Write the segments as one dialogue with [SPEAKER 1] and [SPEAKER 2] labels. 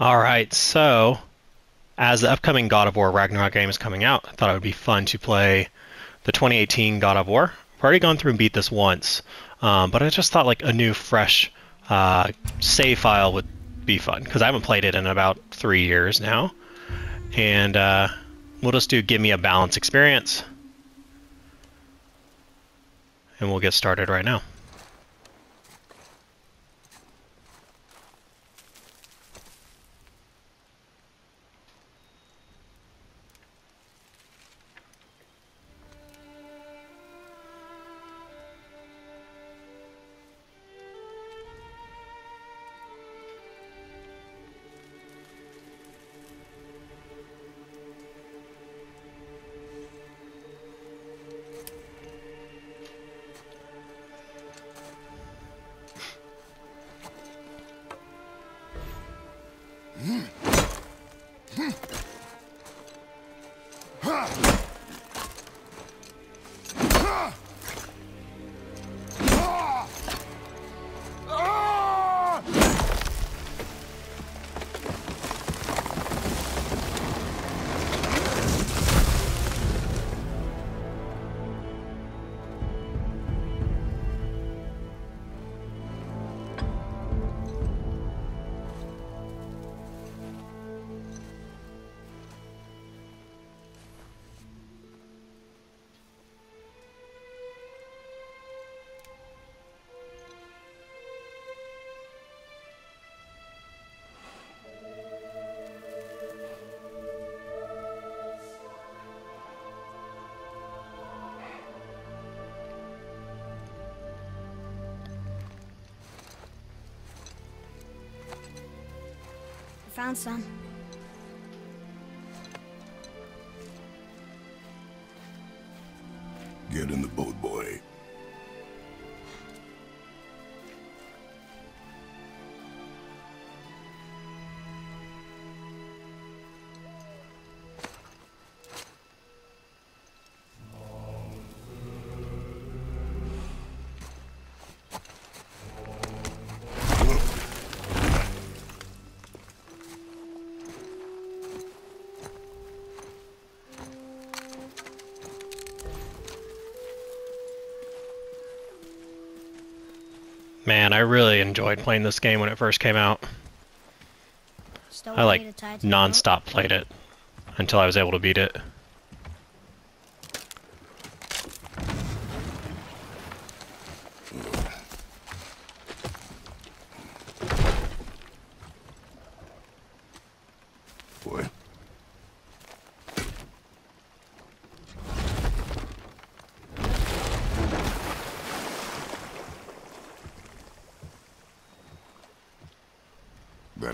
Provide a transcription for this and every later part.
[SPEAKER 1] All right, so as the upcoming God of War Ragnarok game is coming out, I thought it would be fun to play the 2018 God of War. I've already gone through and beat this once, um, but I just thought like a new, fresh uh, save file would be fun because I haven't played it in about three years now, and uh, we'll just do give me a balance experience, and we'll get started right now.
[SPEAKER 2] Found some.
[SPEAKER 1] Man, I really enjoyed playing this game when it first came out.
[SPEAKER 2] Still
[SPEAKER 1] I like
[SPEAKER 2] ready to tie to the boat?
[SPEAKER 1] non-stop played it until I was able to beat it.
[SPEAKER 3] Boy. That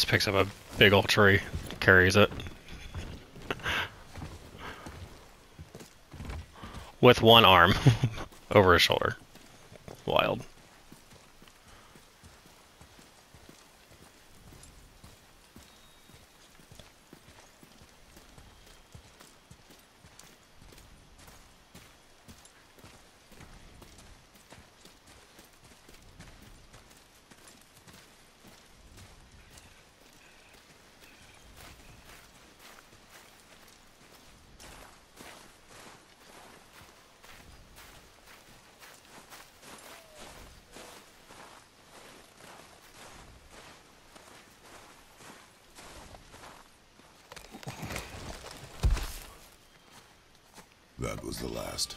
[SPEAKER 1] Just picks up a big old tree, carries it. With one arm over his shoulder. Wild.
[SPEAKER 3] That was the last.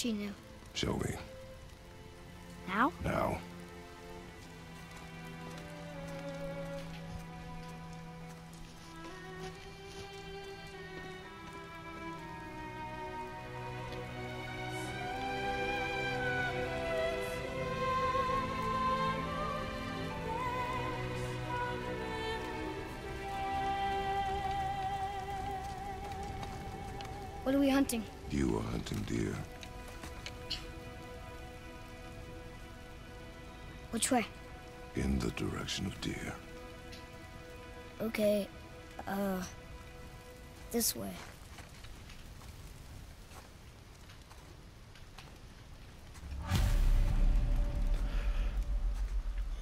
[SPEAKER 2] She knew.
[SPEAKER 3] Show me.
[SPEAKER 2] Now?
[SPEAKER 3] Now.
[SPEAKER 2] What are we hunting?
[SPEAKER 3] You are hunting deer.
[SPEAKER 2] Which way?
[SPEAKER 3] In the direction of deer.
[SPEAKER 2] Okay, uh, this way.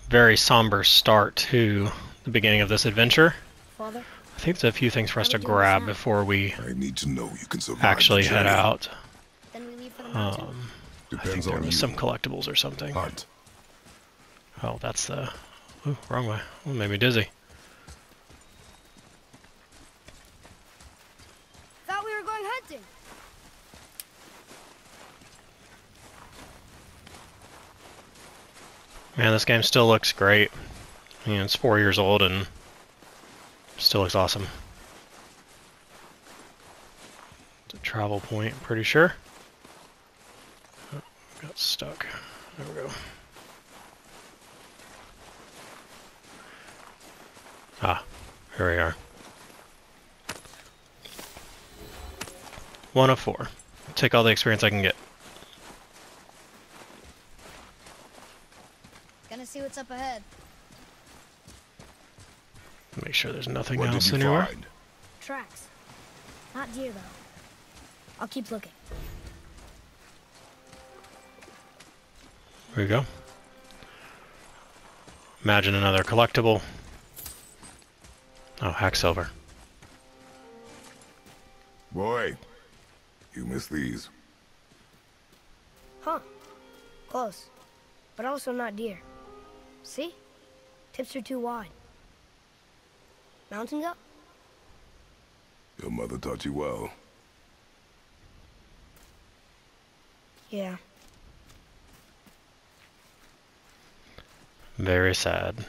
[SPEAKER 1] Very somber start to the beginning of this adventure.
[SPEAKER 2] Father?
[SPEAKER 1] I think there's a few things for us to grab before we
[SPEAKER 3] I need to know you can
[SPEAKER 1] actually head out.
[SPEAKER 2] Then we leave for the mountain?
[SPEAKER 1] Um, I think
[SPEAKER 3] Depends
[SPEAKER 1] there
[SPEAKER 3] on
[SPEAKER 1] was
[SPEAKER 3] you.
[SPEAKER 1] some collectibles or something.
[SPEAKER 3] Hunt.
[SPEAKER 1] Oh, that's uh, the... Wrong way. Ooh, made me dizzy.
[SPEAKER 2] Thought we were going hunting.
[SPEAKER 1] Man, this game still looks great. I mean, it's four years old and still looks awesome. It's a travel point, pretty sure. Oh, got stuck. There we go. Here we are. One of four. Take all the experience I can get.
[SPEAKER 2] Gonna see what's up ahead.
[SPEAKER 1] Make sure there's nothing
[SPEAKER 3] What
[SPEAKER 1] else
[SPEAKER 3] did you
[SPEAKER 1] anywhere.
[SPEAKER 3] find?
[SPEAKER 2] Tracks. Not deer, though. I'll keep looking.
[SPEAKER 1] There we go. Imagine another collectible. Oh, hack silver.
[SPEAKER 3] Boy, you missed these.
[SPEAKER 2] Huh. Close. But also not deer. See? Tips are too wide. Mountain goat?
[SPEAKER 3] Your mother taught you well.
[SPEAKER 2] Yeah.
[SPEAKER 1] Very sad.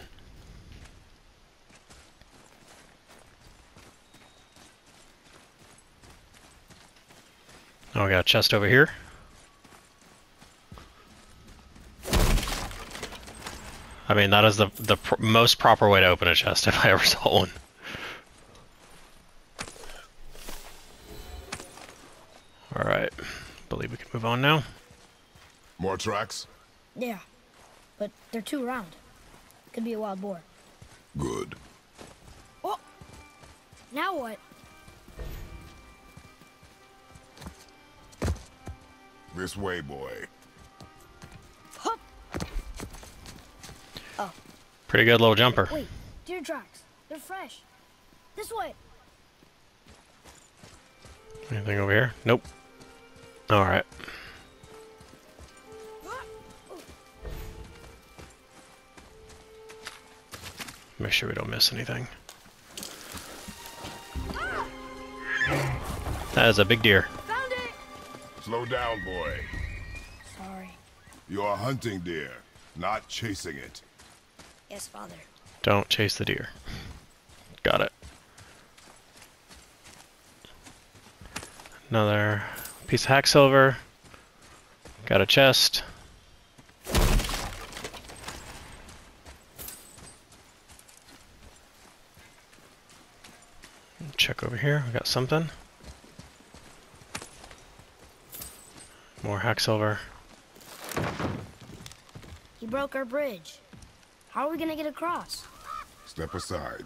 [SPEAKER 1] Oh, we got a chest over here. I mean, that is the the pr most proper way to open a chest if I ever saw one. All right, believe we can move on now.
[SPEAKER 3] More tracks?
[SPEAKER 2] Yeah. But they're too round. Could be a wild boar.
[SPEAKER 3] Good.
[SPEAKER 2] Oh! Now what?
[SPEAKER 3] This way, boy.
[SPEAKER 2] Hup! Oh,
[SPEAKER 1] Pretty good little jumper.
[SPEAKER 2] wait. Deer tracks. They're fresh. This way.
[SPEAKER 1] Anything over here? Nope. All right. Make sure we don't miss anything. That is a big deer.
[SPEAKER 2] Found it!
[SPEAKER 3] Slow down, boy.
[SPEAKER 2] Sorry.
[SPEAKER 3] You're hunting deer, not chasing it.
[SPEAKER 2] Yes, father.
[SPEAKER 1] Don't chase the deer. Got it. Another piece of hack silver. Got a chest. Check over here. We got something. More hack silver.
[SPEAKER 2] He broke our bridge. How are we gonna get across?
[SPEAKER 3] Step aside.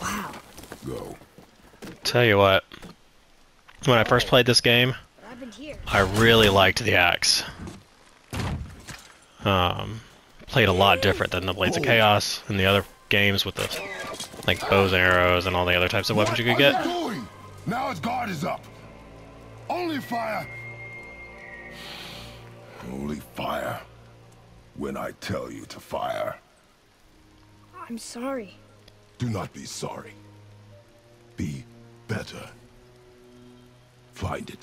[SPEAKER 2] Wow.
[SPEAKER 3] Go.
[SPEAKER 1] Tell you what. When I first played this game,
[SPEAKER 2] What happened here?
[SPEAKER 1] I really liked the axe. Um, played a lot different than the Blades of Chaos and the other games with the like bows and arrows and all the other types of weapons you could
[SPEAKER 3] What are
[SPEAKER 1] get.
[SPEAKER 3] you doing? Now his guard is up. Only fire. Only fire. When I tell you to fire.
[SPEAKER 2] I'm sorry.
[SPEAKER 3] Do not be sorry. Be better. Find it.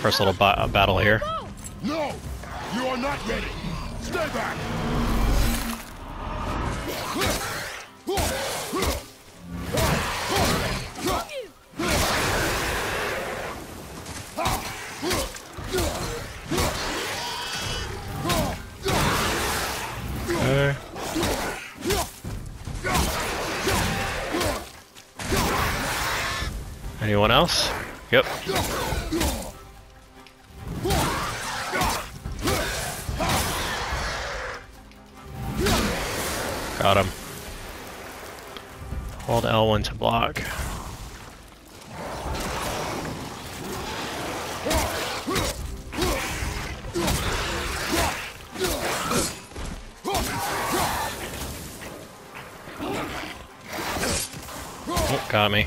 [SPEAKER 1] First little ba- battle here.
[SPEAKER 3] No! You are not ready! Stay back!
[SPEAKER 1] Okay. Anyone else? Yep. no one to block. Oh, got me.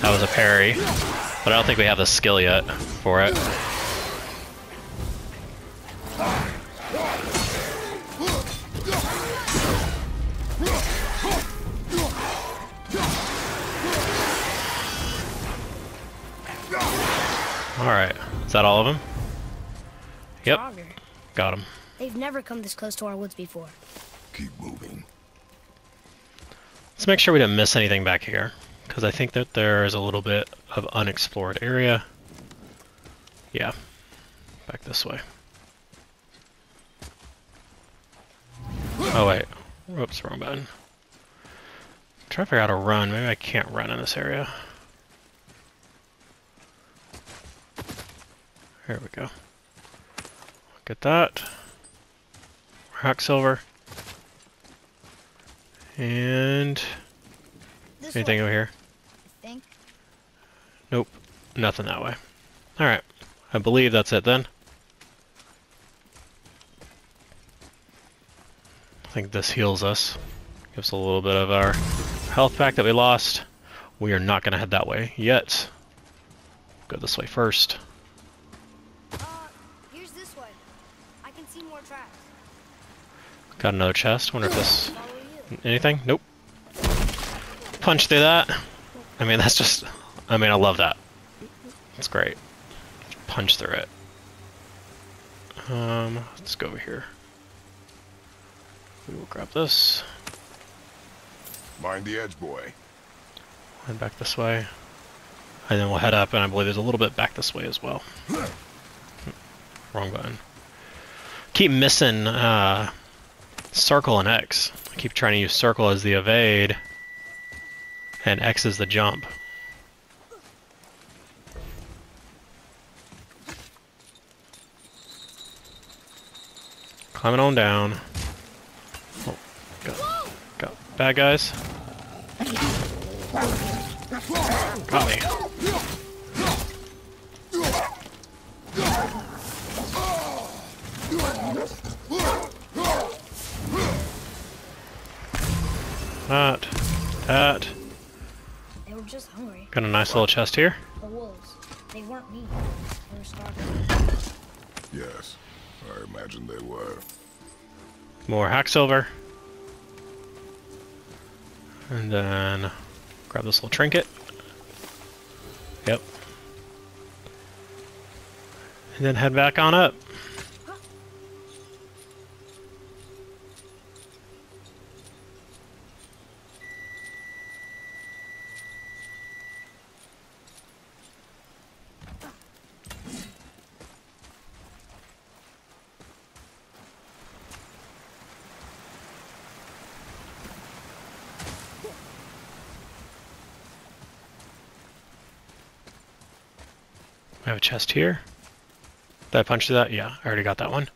[SPEAKER 1] That was a parry but I don't think we have the skill yet for it. Alright, is that all of them? Yep,
[SPEAKER 2] Frogger.
[SPEAKER 1] got him.
[SPEAKER 2] They've never come this close to our woods before.
[SPEAKER 3] Keep moving.
[SPEAKER 1] Let's make sure we didn't miss anything back here, because I think that there is a little bit of unexplored area. Yeah, back this way. Oh wait, whoops, wrong button. trying to figure out how to run. Maybe I can't run in this area. There we go. Look at that. Rock silver. And
[SPEAKER 2] This
[SPEAKER 1] anything
[SPEAKER 2] way,
[SPEAKER 1] over here?
[SPEAKER 2] I think.
[SPEAKER 1] Nope, nothing that way. Alright, I believe that's it then. I think this heals us. Gives a little bit of our health back that we lost. We are not going to head that way yet. Go this way first.
[SPEAKER 2] Uh, here's this way. I can see more tracks.
[SPEAKER 1] Got another chest. Wonder if this... Anything? Nope. Punch through that. I mean, that's just... I mean, I love that. It's great. Punch through it. Um, let's go over here. We will grab this.
[SPEAKER 3] Mind the edge, boy.
[SPEAKER 1] Head back this way. And then we'll head up, and I believe there's a little bit back this way as well. Wrong button. Keep missing uh, circle and X. I keep trying to use circle as the evade, and X is the jump. Climbing on down. Oh, got, got bad guys. Got me. That, Got a nice little chest here.
[SPEAKER 2] The wolves. They weren't meat. They were starving.
[SPEAKER 3] Yes, I imagine they were.
[SPEAKER 1] More hack silver. And then grab this little trinket. Yep. And then head back on up. I have a chest here. Did I punch that? Yeah, I already got that one.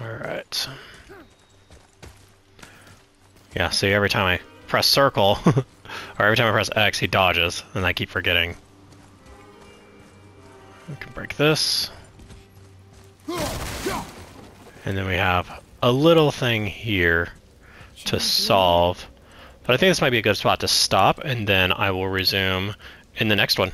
[SPEAKER 1] Alright. Yeah, see, every time I press circle, or every time I press X, he dodges, and I keep forgetting. We can break this. And then we have a little thing here to solve. But I think this might be a good spot to stop, and then I will resume in the next one.